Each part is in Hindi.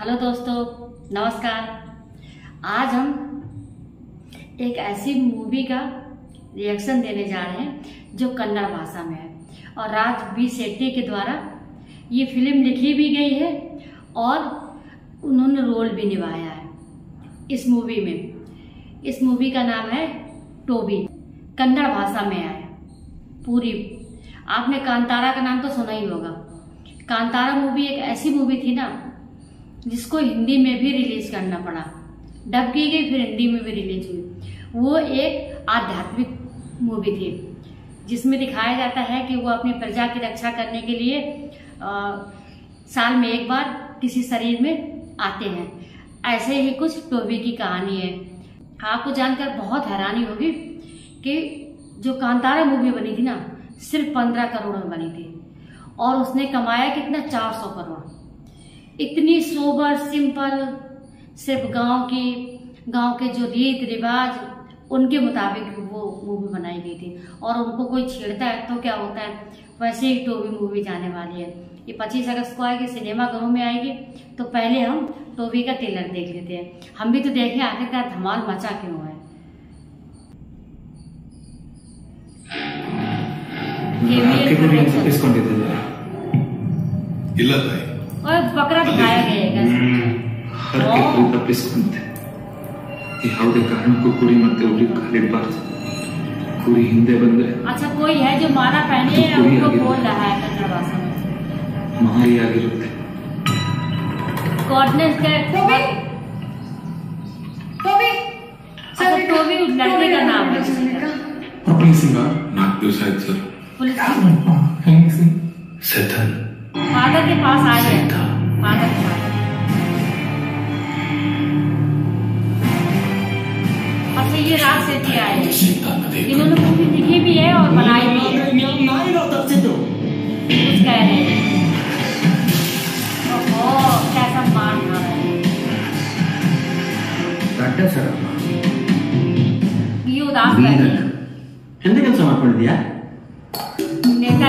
हेलो दोस्तों, नमस्कार। आज हम एक ऐसी मूवी का रिएक्शन देने जा रहे हैं, जो कन्नड़ भाषा में है। और राज बी शेट्टी के द्वारा ये फ़िल्म लिखी भी गई है और उन्होंने रोल भी निभाया है इस मूवी में। इस मूवी का नाम है टोबी। कन्नड़ भाषा में है। पूरी। आपने कांतारा का नाम तो सुना ही होगा। कांतारा मूवी एक ऐसी मूवी थी ना जिसको हिंदी में भी रिलीज़ करना पड़ा। डब की गई फिर हिंदी में भी रिलीज़ हुई। वो एक आध्यात्मिक मूवी थी जिसमें दिखाया जाता है कि वो अपनी प्रजा की रक्षा करने के लिए आ, साल में एक बार किसी शरीर में आते हैं। ऐसे ही कुछ टोबी की कहानी है। आपको जानकर बहुत हैरानी होगी कि जो कांतारा मूवी बनी थी ना सिर्फ़ पंद्रह करोड़ में बनी थी और उसने कमाया कितना? चार सौ करोड़। इतनी सोबर सिंपल सिर्फ गांव की गांव के जो रीत रिवाज उनके मुताबिक वो मूवी बनाई गई थी और उनको कोई छेड़ता है तो क्या होता है वैसे ही टोबी मूवी जाने वाली है ये पच्चीस अगस्त को आएगी सिनेमा घरों में आएगी तो पहले हम टोबी का ट्रेलर देख लेते हैं हम भी तो देखें आखिरकार धमाल मचा क्यों है ये भी एक production- ಇಸ್ಕೊಂಡಿದ್ದಾರೆ ಇಲ್ಲ ತಾಯಿ और बकरा तो दिखाया गया है हम्म, हर के का पिसंत है। ये हाउ दे कारण को पूरी मत उरी खाली बात पूरी हिंदे बंद है अच्छा कोई है जो माला पहने तो उनको बोल रहा है कन्नड़वासा में? महारी आगे रुकते कॉर्नर अच्छा, तो का टोबी टोबी सर टोबी लड़के का नाम फादर के पास आ गए फादर के पास। ये रात से भी आए। इन्होंने मूवी दिखी भी है और बनाई भी है। कुछ कह रहे है। दिया? नेता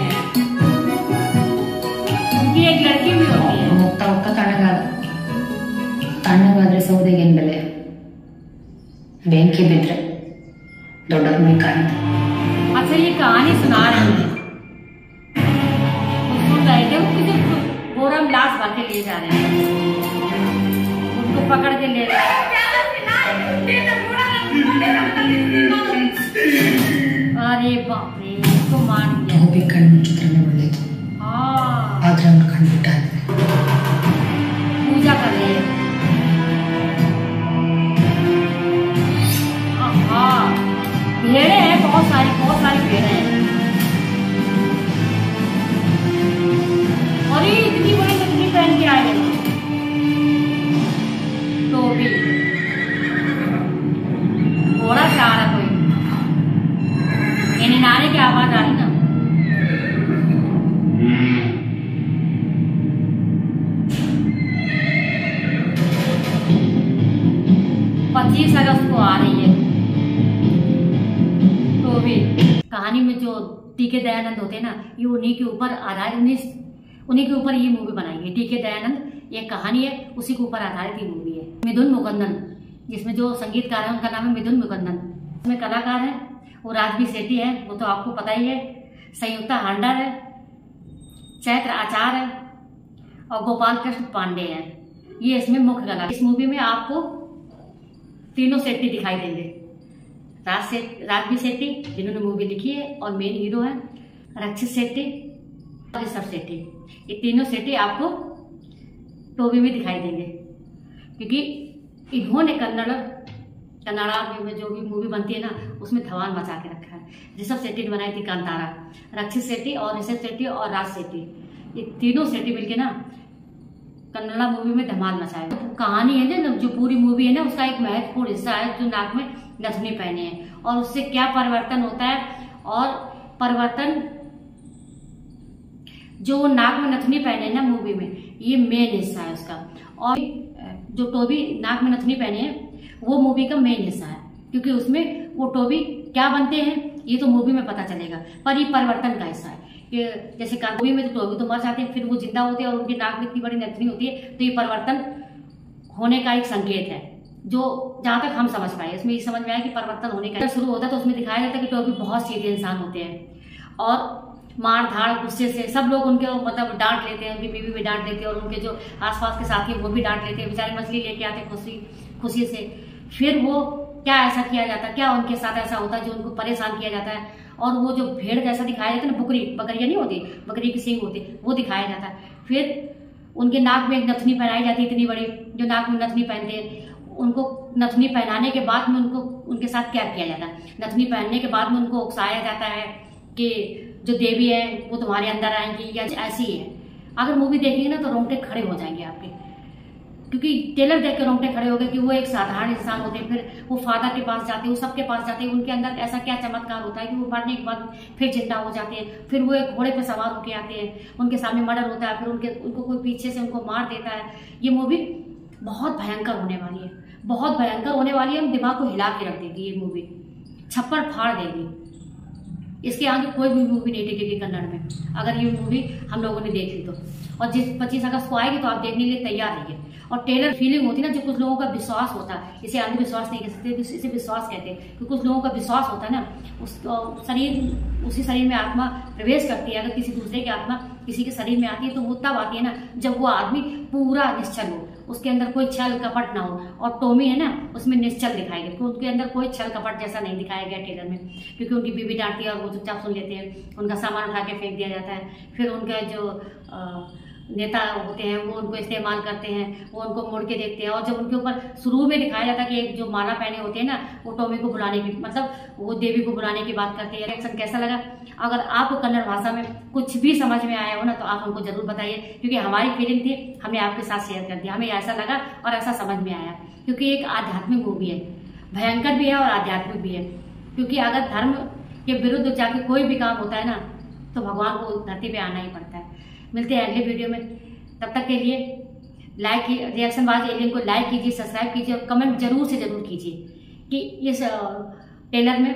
है ಹೋಗ್ತಾ ಹೋಗ್ತಾ ತಣ್ಣಗಾದ ತಣ್ಣಗಾದ್ರೆ ಸೌದೆಗೇನ್ ಬೆಲೆ ಬೆಂಕಿ ಬಿದ್ರೆ ದೊಡ್ಡವ್ರ ಮೈ ಕಾಣುತ್ತೆ अच्छा ये कहानी सुना रही है वो सुन रहे थे वो किसी बोरा में लाश भर के ले जा रहे हैं उनको पकड़ के ले रहे हैं अरे बाप रे इसको मार दिया ಹೋಗಿ ಕಣ್ಣು ಮುಚ್ಚಿದ್ರನೆ ಒಳ್ಳೇದು हाँ पच्चीस अगस्त को आ रही है तो भी कहानी में जो टीके दयानंद होते हैं ना, ये उन्हीं के ऊपर आधारित, उन्हीं उन्हीं के ऊपर ये मूवी बनाई है। टीके दयानंद एक कहानी है, उसी के ऊपर आधारित ये मूवी है। मिथुन मुकंदन, जिसमें जो संगीतकार है, उनका नाम है मिथुन मुकंदन। इसमें कलाकार है, वो राजवी सेठी है, वो तो आपको पता ही है। संयुक्ता हांडर है, चैत्र आचार है, और गोपाल कृष्ण पांडे है। ये इसमें मुख्य कला, इस मूवी में आपको तीनों सेट्टी दिखाई देंगे। राज सेठ राजवी सेट्टी जिन्होंने मूवी लिखी है, और मेन हीरो है रक्षित सेट्टी और ऋषभ सेट्टी ये तीनों सेट्टी आपको टोबी में दिखाई देंगे। क्योंकि इन्होंने कन्नड़, कन्नाडा में जो भी मूवी बनती है ना, उसमें धवान मचा के रखा है। ऋषभ सेट्टी ने बनाई थी कांतारा। रक्षित सेट्टी और ऋषभ सेट्टी और राज सेट्टी ये तीनों शेट्टी मिलके ना कन्नड़ा मूवी में धमाल मचाए तो कहानी है ना, जो पूरी मूवी है ना, उसका एक महत्वपूर्ण हिस्सा है, जो नाक में नथनी पहने हैं। और उससे क्या परिवर्तन होता है? और परिवर्तन जो नाक में नथनी पहने ना मूवी में, ये मेन हिस्सा है उसका। और जो टोबी नाक में नथनी पहने हैं, वो मूवी का मेन हिस्सा है। क्योंकि उसमें वो टोबी क्या बनते हैं, ये तो मूवी में पता चलेगा। पर ये परिवर्तन का हिस्सा है। जैसे मूवी में तो टोबी तो मर जाते हैं, फिर वो ज़िंदा होते हैं और उनकी नाक में इतनी बड़ी नथनी होती है तो ये परिवर्तन होने का एक संकेत है, जो जहाँ तक हम समझ पाए। इसमें ये समझ में आया कि परिवर्तन होने का शुरू होता है तो उसमें दिखाया जाता है कि टोबी बहुत सीधे इंसान होते हैं और मार धाड़, गुस्से से सब लोग उनके मतलब डांट लेते हैं, उनकी बीवी भी डांट देती है और उनके जो आसपास के साथी वो भी डांट लेते हैं, बेचारी मछली लेके आते खुशी खुशी से। फिर वो क्या ऐसा किया जाता है, क्या उनके साथ ऐसा होता है जो उनको परेशान किया जाता है? और वो जो भेड़ जैसा दिखाया जाता है ना, बकरी, बकरिया नहीं होती, बकरी की सींग होती, वो दिखाया जाता है। फिर उनके नाक में एक नथनी पहनाई जाती है, इतनी बड़ी, जो नाक में नथनी पहनते हैं, उनको नथनी पहनाने के बाद में उनको, उनके साथ क्या किया जाता है? नथनी पहनने के बाद में उनको उकसाया जाता है कि जो देवी है, वो तुम्हारे अंदर आएँगी या ऐसी है। अगर मूवी देखेंगे ना तो रोंगटे खड़े हो जाएँगे आपके। क्योंकि टेलर देख के रोंगटे खड़े हो गए कि वो एक साधारण इंसान होते हैं, फिर वो फादर के पास जाते हैं, वो सबके पास जाते हैं, उनके अंदर ऐसा क्या चमत्कार होता है कि वो मरने के बाद फिर ज़िंदा हो जाते हैं, फिर वो एक घोड़े पे सवार होके आते हैं, उनके सामने मर्डर होता है, फिर उनके, उनको कोई पीछे से उनको मार देता है। ये मूवी बहुत भयंकर होने वाली है, बहुत भयंकर होने वाली है, हम दिमाग को हिला के रख देगी ये मूवी छप्पर फाड़ देगी। इसके आगे कोई भी मूवी नहीं टिकेगी कन्नड़ में, अगर ये मूवी हम लोगों ने देख ली तो। और जिस पच्चीस अगस्त को आएगी तो आप देखने के लिए तैयार रहिए। और टेलर फीलिंग होती है ना जो कुछ लोगों का विश्वास होता है। इसे अंधविश्वास नहीं कह सकते इसे विश्वास कहते हैं। कि कुछ लोगों का विश्वास होता है ना उस शरीर उसी शरीर में आत्मा प्रवेश करती है। अगर किसी दूसरे की आत्मा किसी के शरीर में आती है तो वो तब आती है ना जब वो आदमी पूरा निश्चल हो। उसके अंदर कोई छल कपट ना हो। और टोमी है ना उसमें निश्चल दिखाई गया उनके अंदर कोई छल कपट जैसा नहीं दिखाया गया टेलर में। क्योंकि उनकी बीबी डांटती है और वो चुपचाप सुन लेते हैं। उनका सामान उठा के फेंक दिया जाता है। फिर उनका जो आ, नेता होते हैं, वो उनको इस्तेमाल करते हैं, वो उनको मोड़ के देखते हैं। और जब उनके ऊपर शुरू में दिखाया जाता है कि एक जो माला पहने होते हैं ना, वो टोमी को बुलाने की मतलब वो देवी को बुलाने की बात करते हैं। रिएक्शन कैसा लगा? अगर आपको कन्नड़ भाषा में कुछ भी समझ में आया हो ना तो आप हमको ज़रूर बताइए, क्योंकि हमारी फीलिंग थी, हमने आपके साथ शेयर कर दिया, हमें ऐसा लगा और ऐसा समझ में आया, क्योंकि एक आध्यात्मिक मूवी है, भयंकर भी है और आध्यात्मिक भी है। क्योंकि अगर धर्म के विरुद्ध जाके कोई भी काम होता है ना तो भगवान को धरती पे आना ही पड़ता है। मिलते हैं अगले वीडियो में। तब तक के लिए लाइक रिएक्शन बाद एलियन को लाइक कीजिए सब्सक्राइब कीजिए और कमेंट ज़रूर से ज़रूर कीजिए कि इस टेलर में,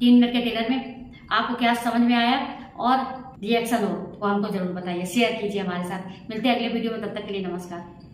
तीन मिनट के टेलर में आपको क्या समझ में आया और रिएक्शन हो, वो हमको ज़रूर बताइए शेयर कीजिए हमारे साथ। मिलते हैं अगले वीडियो में, तब तक के लिए नमस्कार।